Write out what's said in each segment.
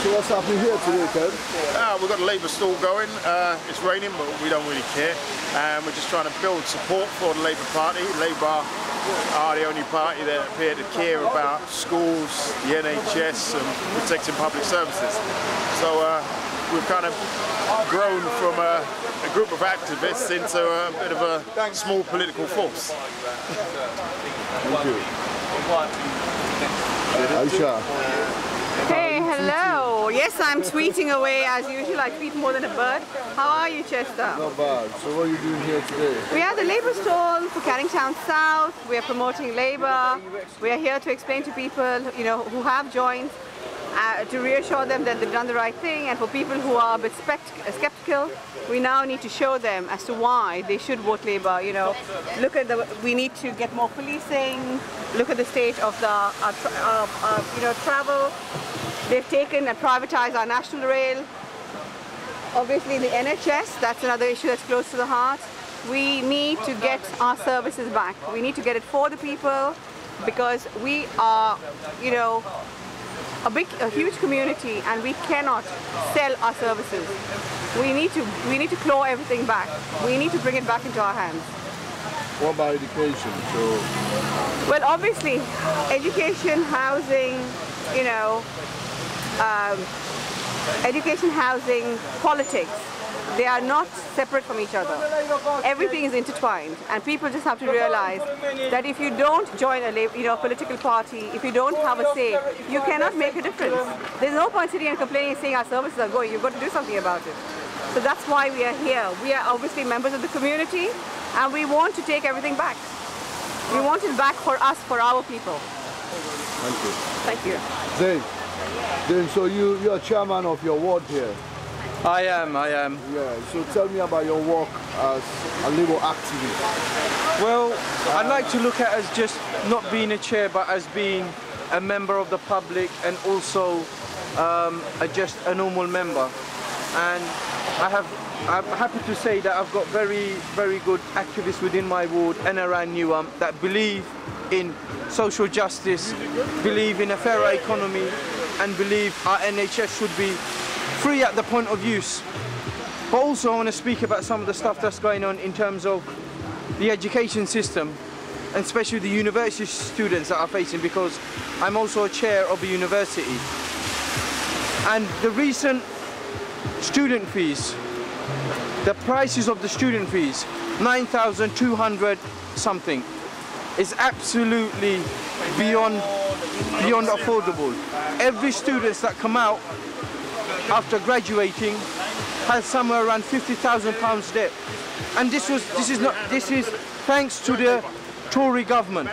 So what's happening here today, Ken? Uh, we've got a Labour stall going. Uh, it's raining, but we don't really care. And we're just trying to build support for the Labour Party. Labour are the only party that appear to care about schools, the NHS, and protecting public services. So uh, we've kind of grown from a, a group of activists into a bit of a small political force. Thank you. Aisha. Hey, hello. Yes, I'm tweeting away as usual. I tweet more than a bird. How are you, Chester? Not bad. So what are you doing here today? We are the Labour stall for Canningtown South. We are promoting Labour. We are here to explain to people, you know, who have joined, uh, to reassure them that they've done the right thing. And for people who are a bit uh, skeptical, we now need to show them as to why they should vote Labour. You know, look at the. We need to get more policing. Look at the state of the, uh, uh, you know, travel. They've taken and privatized our national rail. Obviously, the NHS, that's another issue that's close to the heart. We need to get our services back. We need to get it for the people because we are, you know, a big, a huge community and we cannot sell our services. We need to, we need to claw everything back. We need to bring it back into our hands. What about education? So Well, obviously, education, housing, you know, um, education, housing, politics, they are not separate from each other. Everything is intertwined, and people just have to realize that if you don't join a you know political party, if you don't have a say, you cannot make a difference. There's no point sitting and complaining, saying our services are going. You've got to do something about it. So that's why we are here. We are obviously members of the community, and we want to take everything back. We want it back for us, for our people. thank you. Thank you. Zain. So you you're chairman of your ward here. I am, I am. Yeah. So tell me about your work as a Labour activist. Well, I'd like to look at as just not being a chair, but as being a member of the public and also um, a, just a normal member. And I have, I'm happy to say that I've got very, very good activists within my ward and around Newham that believe in social justice, believe in a fairer economy, and believe our NHS should be free at the point of use. But also I want to speak about some of the stuff that's going on in terms of the education system and especially the university students that are facing because I'm also a chair of a university. And the recent student fees, the prices of the student fees, 9,200 something, is absolutely beyond beyond affordable. Every student that come out after graduating has somewhere around 50,000 pounds debt. And this was this is not this is thanks to the Tory government.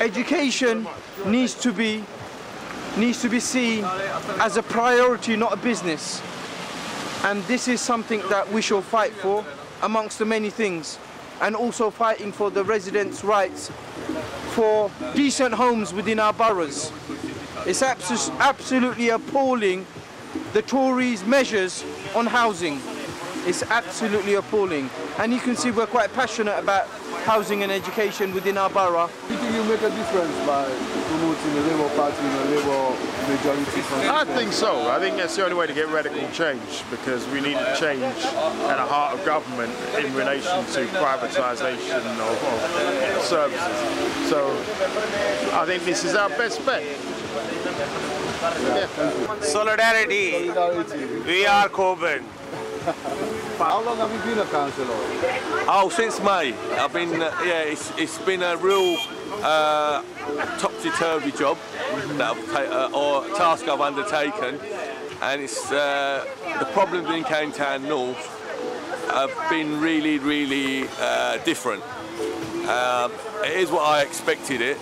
Education needs to be needs to be seen as a priority, not a business. And this is something that we shall fight for amongst the many things. And also fighting for the residents' rights for decent homes within our boroughs. It's abso- absolutely appalling the Tories' measures on housing. It's absolutely appalling. And you can see we're quite passionate about housing and education within our borough. Do you think you make a difference by promoting the Labour Party in a Labour majority? I think so. I think that's the only way to get radical change because we need a change at the heart of government in relation to privatisation of, of services. So I think this is our best bet. Solidarity. Solidarity. We are Coburn. How long have you been a councillor? Oh, since May. I've been, uh, yeah, it's, it's been a real uh, topsy-turvy job that uh, or task I've undertaken, and it's uh, the problems in Town North have been really, really uh, different. Um, it is what I expected it,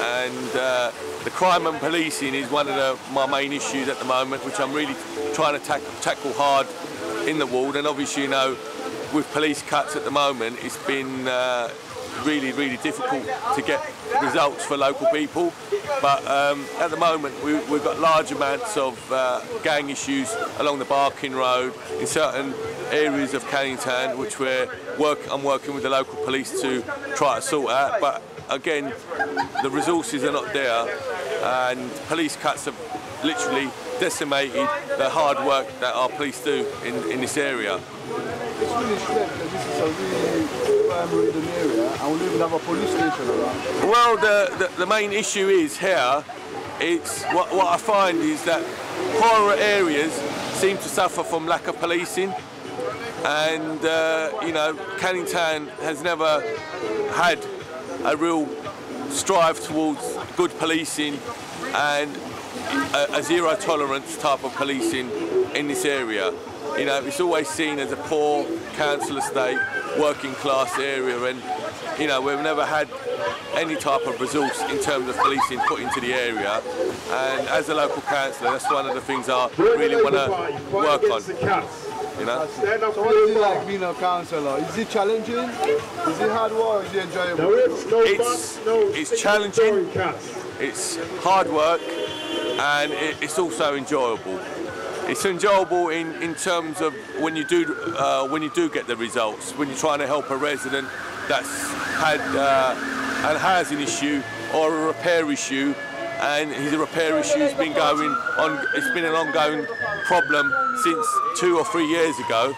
and uh, the crime and policing is one of the, my main issues at the moment, which I'm really trying to tack- tackle hard in the ward. And obviously, you know, with police cuts at the moment, it's been uh, really, really difficult to get results for local people. But um, at the moment, we, we've got large amounts of uh, gang issues along the Barking Road in certain areas of Canning Town, which we're work, I'm working with the local police to try to sort out. But again, the resources are not there. And police cuts have literally decimated the hard work that our police do in, in this area. It's really this is a really area and we have a police station around. Well, the, the, the main issue is here, it's what, what I find is that poorer areas seem to suffer from lack of policing. And, uh, you know, Canning Town has never had a real strive towards good policing and a, a zero tolerance type of policing in this area. You know, it's always seen as a poor council estate, working class area, and you know, we've never had any type of results in terms of policing put into the area. And as a local councillor, that's one of the things I really want to work on. You know? So what is it like being a councillor? Is it challenging? Is it hard work or is it enjoyable? It's, it's challenging, it's hard work, and it, it's also enjoyable. It's enjoyable in, in terms of when you do uh, when you do get the results, when you're trying to help a resident that's had uh, a housing issue or a repair issue, and his repair issue has been going on. It's been an ongoing problem since two or three years ago,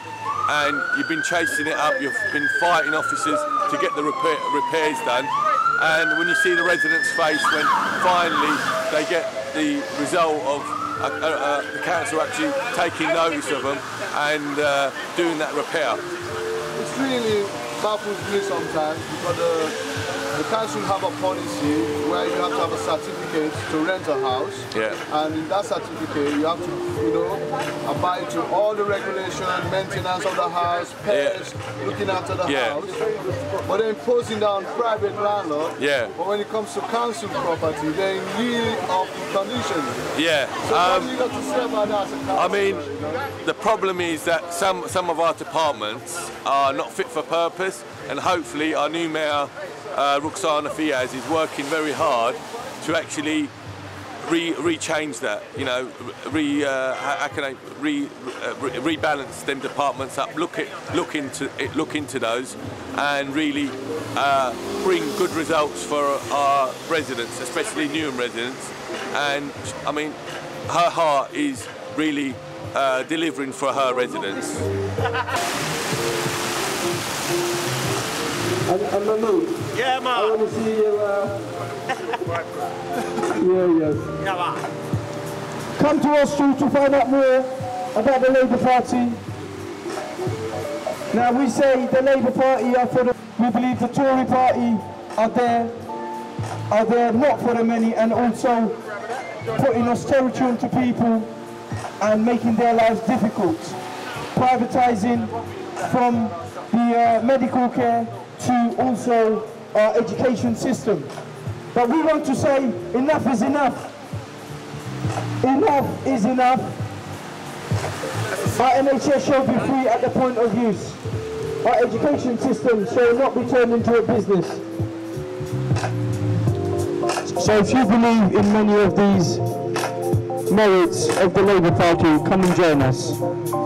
and you've been chasing it up. You've been fighting officers to get the repair, repairs done, and when you see the residents' face when finally they get the result of uh, uh, uh, the council actually taking notice of them and uh, doing that repair. It's really baffles me sometimes because the, council have a policy where you have to have a certificate to rent a house. Yeah. And in that certificate, you have to, you know, abide to all the regulation, maintenance of the house, pest, looking after the Yeah. house. But they're imposing down private landlord. Yeah. But when it comes to council property, they're in really awful conditions. Yeah. So um, do you got to say about that as a council? I mean, the problem is that some, some of our departments are not fit for purpose, and hopefully our new mayor, uh, Rokhsana Fiaz, is working very hard to actually re, re-change that. You know, re, uh, how can I re, re, rebalance them departments up, look at look into it, look into those, and really uh, bring good results for our residents, especially Newham residents. And I mean, her heart is really uh, delivering for her residents. And, and Mahmood, Yeah, I man. want to see you. Uh... yeah, yes. Yeah, man. Come to our street to find out more about the Labour Party. Now we say the Labour Party are for the. We believe the Tory Party are there, are there not for the many, and also putting austerity onto people and making their lives difficult. Privatising from the uh, medical care to also our education system. But we want to say enough is enough. Enough is enough. Our NHS shall be free at the point of use. Our education system shall not be turned into a business. So if you believe in many of these merits of the Labour Party, come and join us.